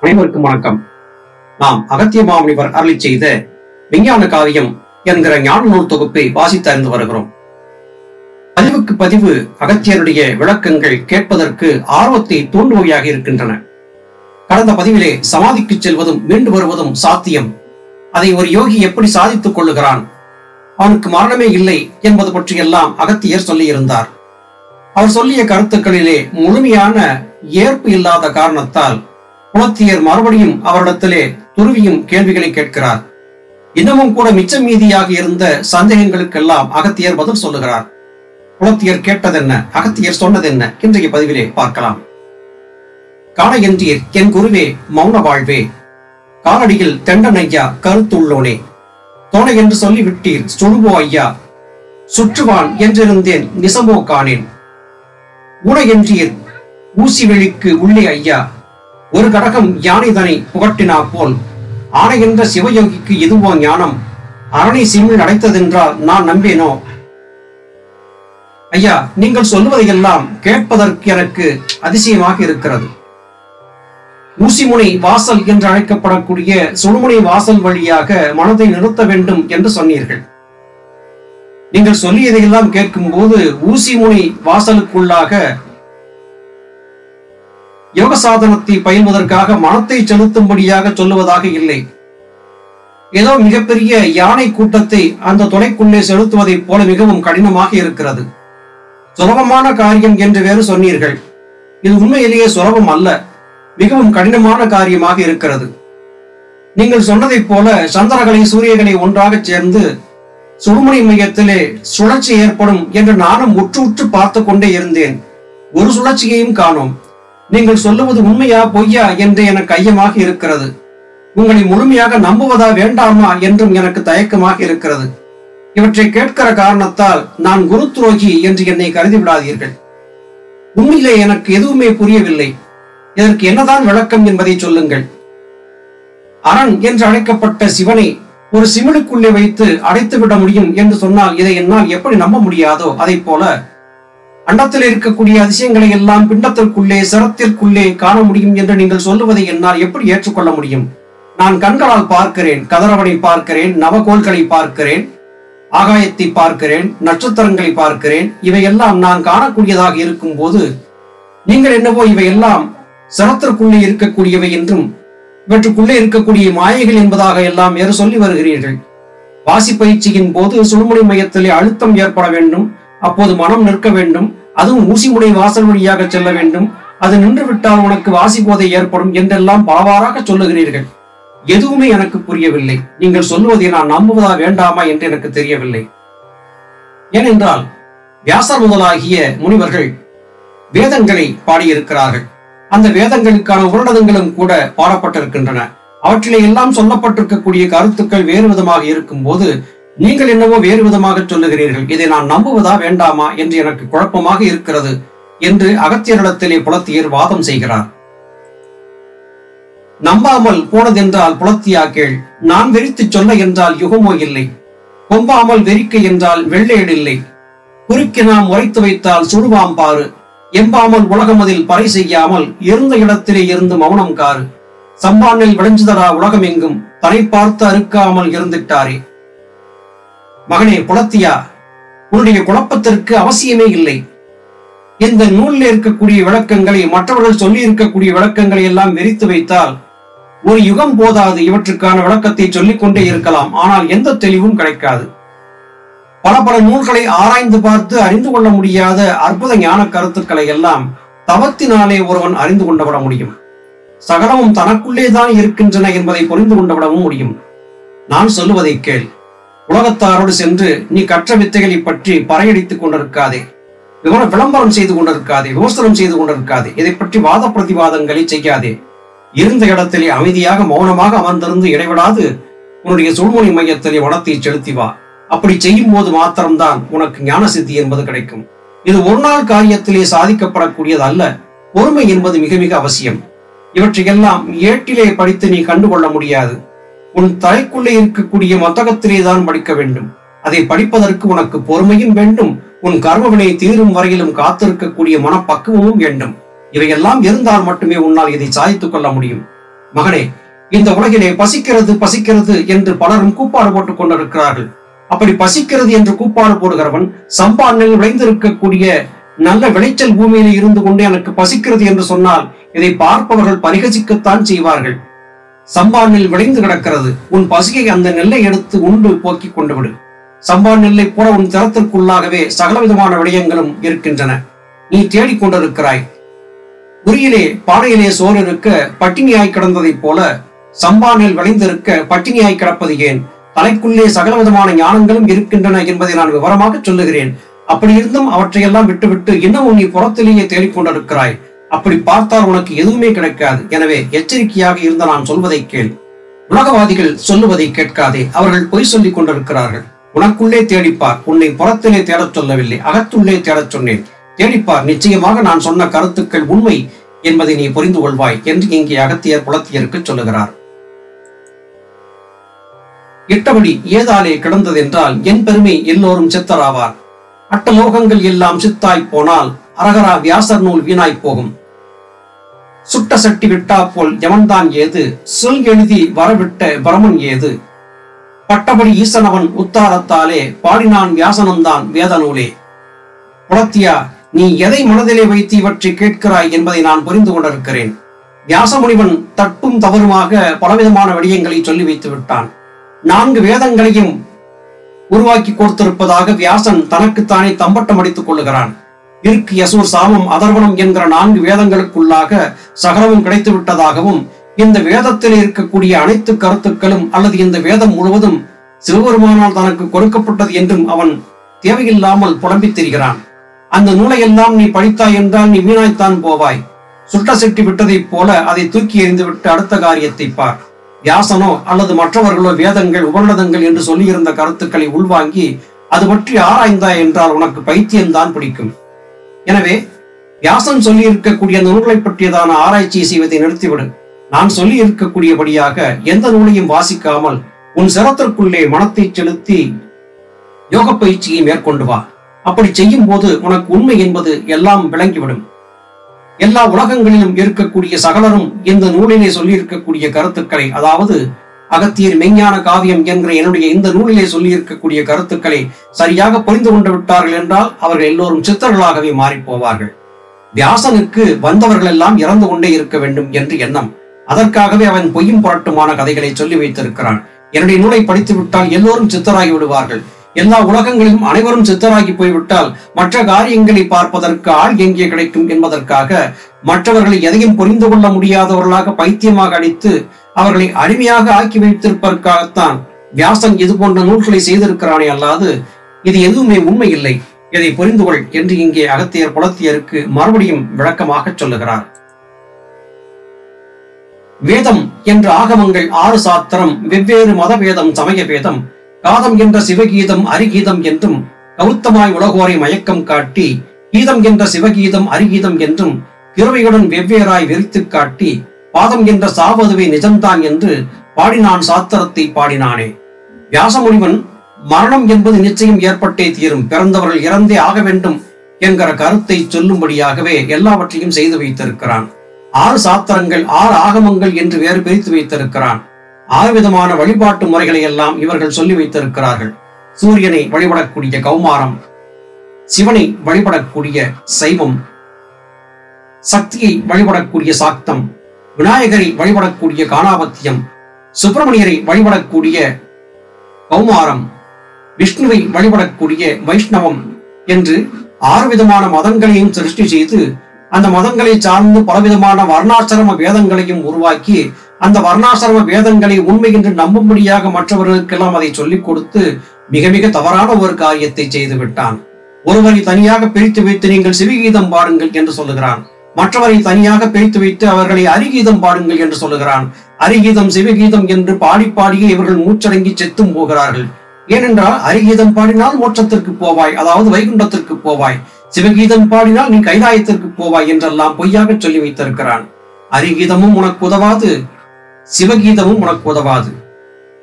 அனைவருக்கும் வணக்கம். நாம் அகத்திய மாமுனிவர் அருளி செய்த விஞ்ஞான காவியம் என்கிற ஞான நூல் தொகுப்பை வாசித்து அறிந்து வருகிறோம். பதிவுக்கு பதிவு அகத்தியருடைய விளக்கங்கள் கேட்பதற்கு ஆர்வத்தை தூண்டுபவையாக இருக்கின்றன. கடந்த பதிவிலே சமாதிக்கு செல்வதும் மீண்டு வருவதும் சாத்தியம். அதை ஒரு யோகி எப்படி சாதித்துக் கொள்ளுகிறான்? அவனுக்கு மரணமே இல்லை என்பது பற்றியெல்லாம் அகத்தியர் சொல்லியிருந்தார். அவர் சொல்லிய கருத்துக்களிலே முழுமையான ஏற்பு இல்லாத காரணத்தால் புலத்தியர் மறுபடியும் அவரிடத்திலே துருவியும் கேள்விகளை கேட்கிறார். இன்னமும் கூட மிச்சம் மீதியாக இருந்த சந்தேகங்களுக்கெல்லாம் அகத்தியர் பதில் சொல்லுகிறார். புலத்தியர் கேட்டதென்ன? அகத்தியர் சொன்னதென்ன? இன்றைய பதிவிலே பார்க்கலாம். காண என்றீர் என் குருவே மௌன வாழ்வே. காலடியில் தெண்டன் ஐயா கருத்துள்ளோனே. தோணை என்று சொல்லி விட்டீர் சுழுவோ ஐயா. சுற்றுவான் என்றிருந்தேன் நிசமோ காணேன். ஊன என்றீர் ஊசி வெளிக்கு உள்ளே ஐயா. ஒரு கடகம் யானைதனை புகட்டினா போல் ஆனை என்ற சிவயோகிக்கு இதுவோ ஞானம். அரணை சிமிழ் அடைத்ததென்றால் நான் நம்பேனோ? ஐயா நீங்கள் சொல்வதையெல்லாம் கேட்பதற்கு எனக்கு அதிசயமாக இருக்கிறது. ஊசிமுனை வாசல் என்று அழைக்கப்படக்கூடிய சுடுமுனை வாசல் வழியாக மனதை நிறுத்த வேண்டும் என்று சொன்னீர்கள். நீங்கள் சொல்லியதையெல்லாம் கேட்கும்போது ஊசிமுனை வாசலுக்குள்ளாக யோக சாதனத்தை பயில்வதற்காக மனத்தை செலுத்தும்படியாக சொல்லுவதாக இல்லை. ஏதோ மிகப்பெரிய யானை கூட்டத்தை அந்த தொலைக்குள்ளே செலுத்துவதைப் போல மிகவும் கடினமாக இருக்கிறது. சுலபமான காரியம் என்று வேறு சொன்னீர்கள். இது உண்மையிலேயே சுலபம் அல்ல மிகவும் கடினமான காரியமாக இருக்கிறது. நீங்கள் சொன்னதைப் போல சந்திரகளை சூரியகளை ஒன்றாக சேர்ந்து சுடுமுனை மையத்திலே சுழற்சி ஏற்படும் என்று நானும் உற்று உற்று பார்த்து கொண்டே இருந்தேன். ஒரு சுழற்சியையும் காணோம். நீங்கள் சொல்லுவது உண்மையா பொய்யா என்று எனக்கு ஐயமாக இருக்கிறது. உங்களை முழுமையாக நம்புவதா வேண்டாமா என்றும் எனக்கு தயக்கமாக இருக்கிறது. இவற்றை கேட்கிற காரணத்தால் நான் குரு துரோகி என்று என்னை கருதி விடாதீர்கள் உண்மையிலே எனக்கு எதுவுமே புரியவில்லை. இதற்கு என்னதான் விளக்கம் என்பதை சொல்லுங்கள். அரண் என்று அழைக்கப்பட்ட சிவனை ஒரு சிமிழுக்குள்ளே வைத்து அடைத்து விட முடியும் என்று சொன்னால் இதை என்னால் எப்படி நம்ப முடியாதோ அதை போல அண்டத்தில் இருக்கக்கூடிய அதிசயங்களை எல்லாம் பிண்டத்திற்குள்ளே சிரத்திற்குள்ளே காண முடியும் என்று நீங்கள் சொல்லுவதை என்னால் எப்படி ஏற்றுக்கொள்ள முடியும்? நான் கண்களால் பார்க்கிறேன் கதரவனை பார்க்கிறேன் நவகோள்களை பார்க்கிறேன் ஆகாயத்தை பார்க்கிறேன் நட்சத்திரங்களை பார்க்கிறேன் இவையெல்லாம் நான் காணக்கூடியதாக இருக்கும் போது நீங்கள் என்னவோ இவையெல்லாம் சிரத்திற்குள்ளே இருக்கக்கூடியவை என்றும் இவற்றுக்குள்ளே இருக்கக்கூடிய மாயைகள் என்பதாக எல்லாம் வேறு சொல்லி வருகிறீர்கள். வாசி பயிற்சியின் போது சுழுமுனை மையத்திலே அழுத்தம் ஏற்பட வேண்டும். அப்போது மனம் நிற்க வேண்டும். அதுவும் ஊசிமுனை வாசல் வழியாக செல்ல வேண்டும். அது நின்று விட்டால் உனக்கு வாசி போதை ஏற்படும் என்றெல்லாம் பலவாறாக சொல்லுகிறீர்கள். எதுவுமே எனக்கு புரியவில்லை. நீங்கள் சொல்லுவதை நான் நம்புவதா வேண்டாமா என்று எனக்கு தெரியவில்லை. ஏனென்றால் வியாசர் முதலாகிய முனிவர்கள் வேதங்களை பாடியிருக்கிறார்கள். அந்த வேதங்களுக்கான உரடதங்களும் கூட பாடப்பட்டிருக்கின்றன. அவற்றிலே எல்லாம் சொல்லப்பட்டிருக்கக்கூடிய கருத்துக்கள் வேறு விதமாக இருக்கும் போது நீங்கள் என்னவோ வேறு விதமாக சொல்லுகிறீர்கள். இதை நான் நம்புவதா வேண்டாமா என்று எனக்கு குழப்பமாக இருக்கிறது என்று அகத்தியரிடத்திலே புலத்தியர் வாதம் செய்கிறார். நம்பாமல் போனதென்றால் புலத்தியா கேள். நான் வெறித்து சொல்ல என்றால் யுகமோ இல்லை. கொம்பாமல் வெறிக்க என்றால் வெள்ளையடில்லை குறுக்கி நாம் உரைத்து வைத்தால் சுடுவாம் பாரு எம்பாமல் உலகமதில் பறை செய்யாமல் இருந்த இடத்திலே இருந்து மௌனம் காரு சம்பானில் விளைஞ்சுதரா உலகம் எங்கும் தனை பார்த்து அறுக்காமல் இருந்துட்டாரே. மகனே குலத்தியா உன்னுடைய குழப்பத்திற்கு அவசியமே இல்லை. இந்த நூலில் இருக்கக்கூடிய விளக்கங்களை மற்றவர்கள் சொல்லி இருக்கக்கூடிய விளக்கங்களை எல்லாம் வெறித்து வைத்தால் ஒரு யுகம் போதாது இவற்றுக்கான விளக்கத்தை சொல்லிக் கொண்டே இருக்கலாம். ஆனால் எந்த தெளிவும் கிடைக்காது. பல பல நூல்களை ஆராய்ந்து பார்த்து அறிந்து கொள்ள முடியாத அற்புத ஞான கருத்துக்களை எல்லாம் தவத்தினாலே ஒருவன் அறிந்து கொண்டு விட முடியும். சகலமும் தனக்குள்ளே தான் இருக்கின்றன என்பதை புரிந்து கொண்டு விடவும் முடியும். நான் சொல்லுவதை கேள். உலகத்தாரோடு சென்று நீ கற்ற வித்தைகளை பற்றி பறையடித்துக் கொண்டிருக்காதே. விளம்பரம் செய்து கொண்டிருக்காதே விமர்சனம் செய்து கொண்டிருக்காதே. இதை பற்றி வாத பிரதிவாதங்களை செய்யாதே. இருந்த இடத்திலே அமைதியாக மௌனமாக அமர்ந்திருந்து இடைவிடாது. உன்னுடைய சுழ்மொழி மையத்திலே வளத்தை செலுத்தி வா. அப்படி செய்யும் போது மாத்திரம்தான் உனக்கு ஞான சித்தி என்பது கிடைக்கும். இது ஒரு நாள் காரியத்திலே சாதிக்கப்படக்கூடியது அல்ல. பொறுமை என்பது மிக மிக அவசியம். இவற்றையெல்லாம் ஏட்டிலே படித்து நீ கண்டுகொள்ள முடியாது. உன் தலைக்குள்ளே இருக்கக்கூடிய மத்தகத்திலே தான் படிக்க வேண்டும். அதை படிப்பதற்கு உனக்கு பொறுமையும் வேண்டும். உன் கர்மவினை தீரும் வரையிலும் காத்திருக்கக்கூடிய மனப்பக்குவமும் வேண்டும். இவையெல்லாம் இருந்தால் மட்டுமே உன்னால் இதை சாதித்துக் கொள்ள முடியும். மகனே இந்த உலகிலே பசிக்கிறது பசிக்கிறது என்று பலரும் கூப்பாடு போட்டுக் கொண்டிருக்கிறார்கள். அப்படி பசிக்கிறது என்று கூப்பாடு போடுகிறவன் சம்பாண்ணில் விளைந்திருக்கக்கூடிய நல்ல விளைச்சல் பூமியிலே இருந்து கொண்டு எனக்கு பசிக்கிறது என்று சொன்னால் இதை பார்ப்பவர்கள் பரிகசிக்கத்தான் செய்வார்கள். சம்பானில் விளைந்து கிடக்கிறது. உன் பசியை அந்த நெல்லை எடுத்து உண்டு போக்கிக் கொண்டு விடு. சம்பான் நெல்லை போல உன் திறத்திற்குள்ளாகவே சகலவிதமான விடயங்களும் இருக்கின்றன. நீ தேடிக் கொண்டிருக்கிறாய். உரியிலே பானையிலே சோறு இருக்க பட்டினியாய் கிடந்ததைப் போல சம்பானில் விளைந்திருக்க பட்டினியாய் கிடப்பது ஏன்? தலைக்குள்ளே சகலவிதமான ஞானங்களும் இருக்கின்றன என்பதை நான் விவரமாக சொல்லுகிறேன். அப்படி இருந்தும் அவற்றையெல்லாம் விட்டுவிட்டு இன்னமும் நீ புறத்திலேயே தேடிக்கொண்டிருக்கிறாய் அப்படி பார்த்தால் உனக்கு எதுவுமே கிடைக்காது. எனவே எச்சரிக்கையாக இருந்த நான் சொல்வதை கேள். உலகவாதிகள் சொல்லுவதை கேட்காதே. அவர்கள் பொய் சொல்லிக் கொண்டிருக்கிறார்கள். உனக்குள்ளே தேடிப்பார். உன்னை புறத்திலே தேடச் சொல்லவில்லை. அகத்துள்ளே தேடச் சொன்னேன். தேடிப்பார். நிச்சயமாக நான் சொன்ன கருத்துக்கள் உண்மை என்பதை நீ புரிந்து கொள்வாய் என்று இங்கே அகத்தியர் புலத்தியருக்கு சொல்லுகிறார். இட்டபடி ஏதாலே கிடந்ததென்றால் என் பெருமை எல்லோரும் சித்தராவார். அட்டலோகங்கள் எல்லாம் சித்தாய் போனால் அரகரா வியாசர் நூல் வீணாய் போகும். சுட்ட சட்டி விட்டா போல் யமன்தான் ஏது? சொல் எழுதி வரவிட்ட பிரமன் ஏது? பட்டபடி ஈசனவன் உத்தாரத்தாலே பாடினான் வியாசனம்தான் வேத நூலே. புலத்தியா நீ எதை மனதிலே வைத்து இவற்றை கேட்கிறாய் என்பதை நான் புரிந்து கொண்டிருக்கிறேன். வியாசமுனிவன் தட்டும் தவறுமாக பலவிதமான விடயங்களை சொல்லி வைத்து விட்டான். நான்கு வேதங்களையும் உருவாக்கி கொடுத்திருப்பதாக வியாசன் தனக்குத்தானே தம்பட்டம் அடித்துக் கொள்ளுகிறான். இருக்கு யசூர் சாமம் அதர்வனம் என்கிற நான்கு வேதங்களுக்குள்ளாக சகலமும் கிடைத்து விட்டதாகவும் இந்த வேதத்தில் இருக்கக்கூடிய அனைத்து கருத்துக்களும் அல்லது இந்த வேதம் முழுவதும் சிவபெருமானால் தனக்கு கொடுக்கப்பட்டது என்றும் அவன் தேவையில்லாமல் புலம்பித் திரிகிறான். அந்த நூலையெல்லாம் நீ படித்தாய் என்றால் நீ வீணாய்த்தான் போவாய். சுட்ட செட்டி விட்டதைப் போல அதை தூக்கி எறிந்துவிட்டு அடுத்த காரியத்தை பார். வியாசனோ அல்லது மற்றவர்களோ வேதங்கள் உபநிடதங்கள் என்று சொல்லியிருந்த கருத்துக்களை உள்வாங்கி அது பற்றி ஆராய்ந்தாய் என்றால் உனக்கு பைத்தியம்தான் பிடிக்கும். எனவே வியாசன் சொல்லி இருக்கக்கூடிய அந்த நூல்களை பற்றியதான ஆராய்ச்சியை செய்வதை நிறுத்திவிடு. நான் சொல்லி இருக்கக்கூடியபடியாக எந்த நூலையும் வாசிக்காமல் உன் சிரத்திற்குள்ளே மனத்தை செலுத்தி யோக பயிற்சியை மேற்கொண்டு வா. அப்படி செய்யும் போது உனக்கு உண்மை என்பது எல்லாம் விளங்கிவிடும். எல்லா உலகங்களிலும் இருக்கக்கூடிய சகலரும் இந்த நூலிலே சொல்லி இருக்கக்கூடிய கருத்துக்களை அதாவது அகத்தியர் மெஞ்ஞான காவியம் என்கிற என்னுடைய இந்த நூலிலே சொல்லி இருக்கக்கூடிய கருத்துக்களை சரியாக புரிந்து கொண்டு விட்டார்கள் என்றால் அவர்கள் எல்லோரும் சித்தர்களாகவே மாறிப்போவார்கள். வியாசனுக்கு வந்தவர்கள் எல்லாம் இறந்து கொண்டே இருக்க வேண்டும் என்று எண்ணம். அதற்காகவே அவன் பொய்யும் புரட்டுமான கதைகளை சொல்லி வைத்திருக்கிறான். என்னுடைய நூலை படித்து விட்டால் எல்லோரும் சித்தராகி விடுவார்கள். எல்லா உலகங்களிலும் அனைவரும் சித்தராகி போய்விட்டால் மற்ற காரியங்களை பார்ப்பதற்கு ஆள் எங்கே கிடைக்கும் என்பதற்காக மற்றவர்களை எதையும் புரிந்து கொள்ள முடியாதவர்களாக பைத்தியமாக அடித்து அவர்களை அடிமையாக ஆக்கி வைத்திருப்பதற்காகத்தான் வியாசன் இது போன்ற நூல்களை செய்திருக்கிறானே அல்லாது இது எதுவுமே உண்மை இல்லை இதை புரிந்து கொள் என்று இங்கே அகத்தியர் புலத்தியருக்கு மறுபடியும் விளக்கமாக சொல்லுகிறார். வேதம் என்ற ஆகமங்கள் ஆறு சாத்திரம் வெவ்வேறு மதபேதம் சமய வேதம் காதம் என்ற சிவகீதம் அரிகீதம் என்றும் கௌத்தமாய் உலகோரை மயக்கம் காட்டி கீதம் என்ற சிவகீதம் அரிகீதம் என்றும் கிருவையுடன் வெவ்வேறாய் விரித்து காட்டி பாதம் என்ற சாவதுவே நிஜம்தான் என்று பாடினான் சாத்திரத்தை பாடினானே. வியாசமுனிவன் மரணம் என்பது நிச்சயம் ஏற்பட்டே தீரும். பிறந்தவர்கள் இறந்தே ஆக வேண்டும் என்கிற கருத்தை சொல்லும்படியாகவே எல்லாவற்றையும் செய்து வைத்திருக்கிறான். ஆறு சாத்திரங்கள் ஆறு ஆகமங்கள் என்று வேறு பிரித்து வைத்திருக்கிறான். ஆறு விதமான வழிபாட்டு முறைகளை எல்லாம் இவர்கள் சொல்லி வைத்திருக்கிறார்கள். சூரியனை வழிபடக்கூடிய கௌமாரம் சிவனை வழிபடக்கூடிய சைவம் சக்தியை வழிபடக்கூடிய சாக்தம் விநாயகரை வழிபடக்கூடிய காணாபத்தியம் சுப்பிரமணியரை வழிபடக்கூடிய கௌமாரம் விஷ்ணுவை வழிபடக்கூடிய வைஷ்ணவம் என்று ஆறு விதமான மதங்களையும் சிருஷ்டி செய்து அந்த மதங்களை சார்ந்து பலவிதமான வர்ணாசிரம வேதங்களையும் உருவாக்கி அந்த வர்ணாசிரம வேதங்களை உண்மை என்று நம்பும்படியாக மற்றவர்களுக்கெல்லாம் அதை சொல்லிக் கொடுத்து மிக மிக தவறான ஒரு காரியத்தை செய்து விட்டான். ஒருவரை தனியாக பிரித்து வைத்து நீங்கள் சிவிகீதம் பாருங்கள் என்று சொல்லுகிறான். மற்றவரை தனியாக பிரித்து வைத்து அவர்களை அரிகீதம் பாடுங்கள் என்று சொல்லுகிறான். அரிகீதம் சிவகீதம் என்று பாடி பாடியே இவர்கள் மூச்சடங்கி செத்தும் போகிறார்கள். ஏனென்றால் அரிகீதம் பாடினால் மோட்சத்திற்கு போவாய் அதாவது வைகுண்டத்திற்கு போவாய். சிவகீதம் பாடினால் நீ கைலாயத்திற்கு போவாய் என்றெல்லாம் பொய்யாக சொல்லி வைத்திருக்கிறான். அரிகீதமும் உனக்கு உதவாது சிவகீதமும் உனக்கு உதவாது.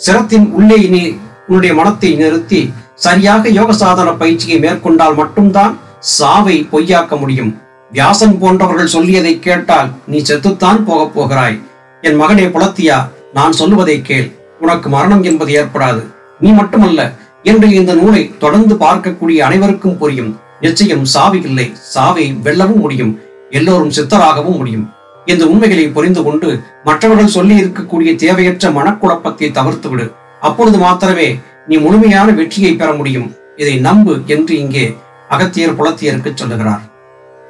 சிரத்தின் உள்ளே நீ உன்னுடைய மனத்தை நிறுத்தி சரியாக யோக சாதன பயிற்சியை மேற்கொண்டால் மட்டும்தான் சாவை பொய்யாக்க முடியும். வியாசன் போன்றவர்கள் சொல்லியதை கேட்டால் நீ செத்துத்தான் போகப் போகிறாய். என் மகனே புலத்தியா நான் சொல்லுவதை கேள். உனக்கு மரணம் என்பது ஏற்படாது. நீ மட்டுமல்ல என்று இந்த நூலை தொடர்ந்து பார்க்கக்கூடிய அனைவருக்கும் புரியும். நிச்சயம் சாவி இல்லை. சாவை வெல்லவும் முடியும். எல்லோரும் சித்தராகவும் முடியும். இந்த உண்மைகளை புரிந்து கொண்டு மற்றவர்கள் சொல்லி இருக்கக்கூடிய தேவையற்ற மனக்குழப்பத்தை தவிர்த்து விடு அப்பொழுது மாத்திரமே நீ முழுமையான வெற்றியை பெற முடியும். இதை நம்பு என்று இங்கே அகத்தியர் புலத்தியருக்கு சொல்லுகிறார்.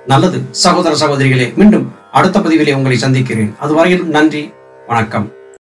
நல்லது. சகோதர சகோதரிகளே மீண்டும் அடுத்த பதிவிலே உங்களை சந்திக்கிறேன். அதுவரையிலும் நன்றி வணக்கம்.